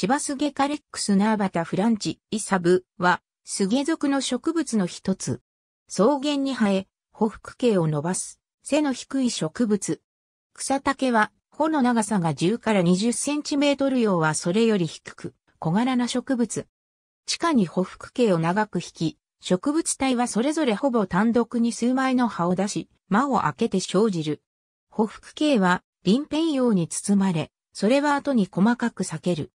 シバスゲカレックスナーバタフランチ、イサブは、スゲ属の植物の一つ。草原に生え、匍匐形を伸ばす、背の低い植物。草丈は、穂の長さが10から20センチメートル用はそれより低く、小柄な植物。地下に匍匐形を長く引き、植物体はそれぞれほぼ単独に数枚の葉を出し、間を開けて生じる。匍匐形は鱗片葉に包まれ、それは後に細かく裂ける。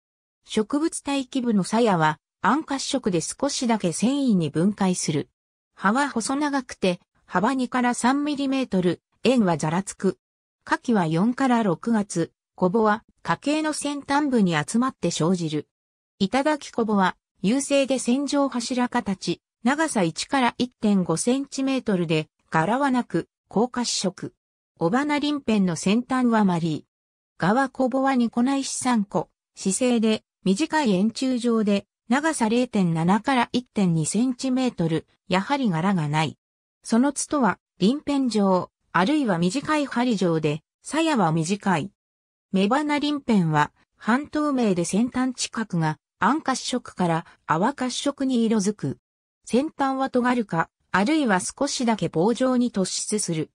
植物体基部の鞘は暗褐色で少しだけ繊維に分解する。葉は細長くて、幅2から3ミリメートル、円はざらつく。夏季は4から6月、コボは花茎の先端部に集まって生じる。頂きコボは、優勢で線状柱形、長さ1から1.5センチメートルで、柄はなく、高褐色。小花鱗片の先端はマリー。側コボはニコナイシ3個。姿勢で、短い円柱状で、長さ0.7から1.2センチメートル、やはり柄がない。そのツとは、鱗片状、あるいは短い針状で、鞘は短い。目花鱗片は、半透明で先端近くが暗褐色から泡褐色に色づく。先端は尖るか、あるいは少しだけ棒状に突出する。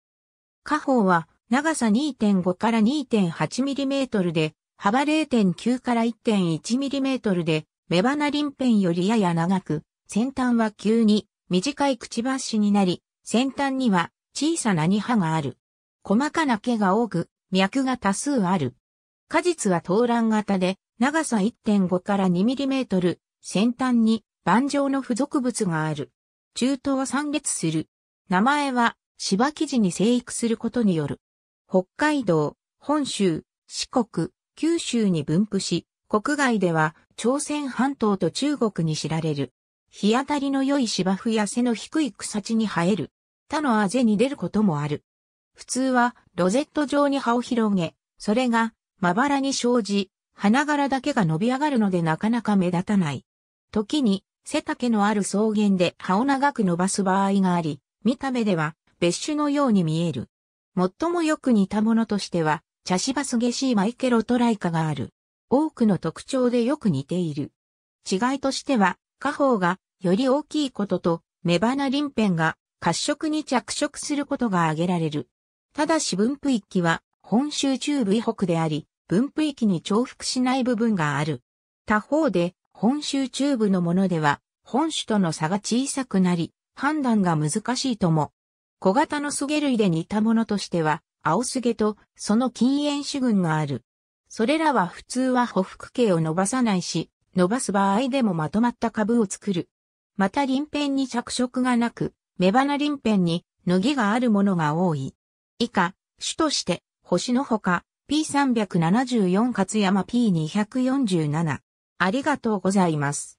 下方は長さ2.5から2.8ミリメートルで、幅0.9から1.1ミリメートルで、目花鱗片よりやや長く、先端は急に短いくちばしになり、先端には小さな2葉がある。細かな毛が多く、脈が多数ある。果実は投卵型で、長さ1.5から2ミリメートル、先端に盤状の付属物がある。中東は三列する。名前は芝生地に生育することによる。北海道、本州、四国、九州に分布し、国外では朝鮮半島と中国に知られる。日当たりの良い芝生や背の低い草地に生える。他のあぜに出ることもある。普通はロゼット状に葉を広げ、それがまばらに生じ、花柄だけが伸び上がるのでなかなか目立たない。時に背丈のある草原で葉を長く伸ばす場合があり、見た目では別種のように見える。最もよく似たものとしては、茶芝スゲシーマイケロトライカがある。多くの特徴でよく似ている。違いとしては、下方がより大きいことと、目花鱗片が褐色に着色することが挙げられる。ただし分布域は本州中部以北であり、分布域に重複しない部分がある。他方で、本州中部のものでは、本種との差が小さくなり、判断が難しいとも。小型のスゲ類で似たものとしては、青スゲとその禁煙種群がある。それらは普通は匍匐形を伸ばさないし、伸ばす場合でもまとまった株を作る。また鱗片に着色がなく、目花鱗片に脱ぎがあるものが多い。以下、種として、星のほか、P374 勝山 P247。ありがとうございます。